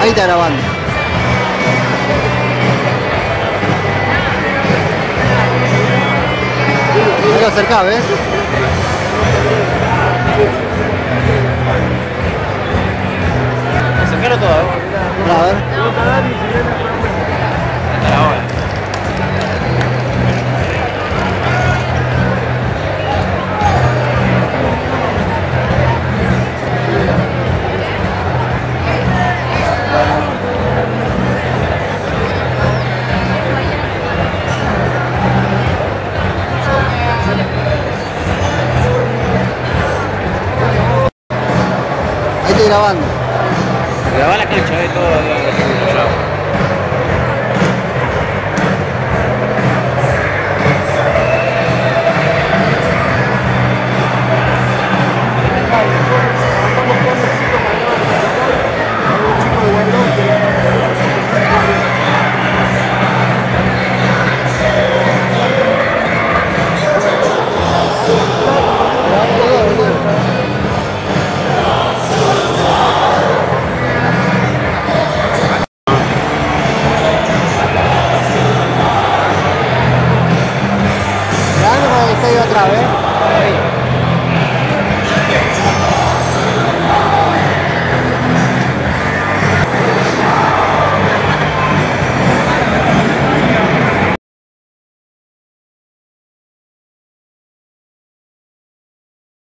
Ahí está grabando. Ahí lo acercá, ¿ves? Acercarlo todo, ¿eh? A ver. Grabando. Grabá la cancha, eh, todo. otra vez.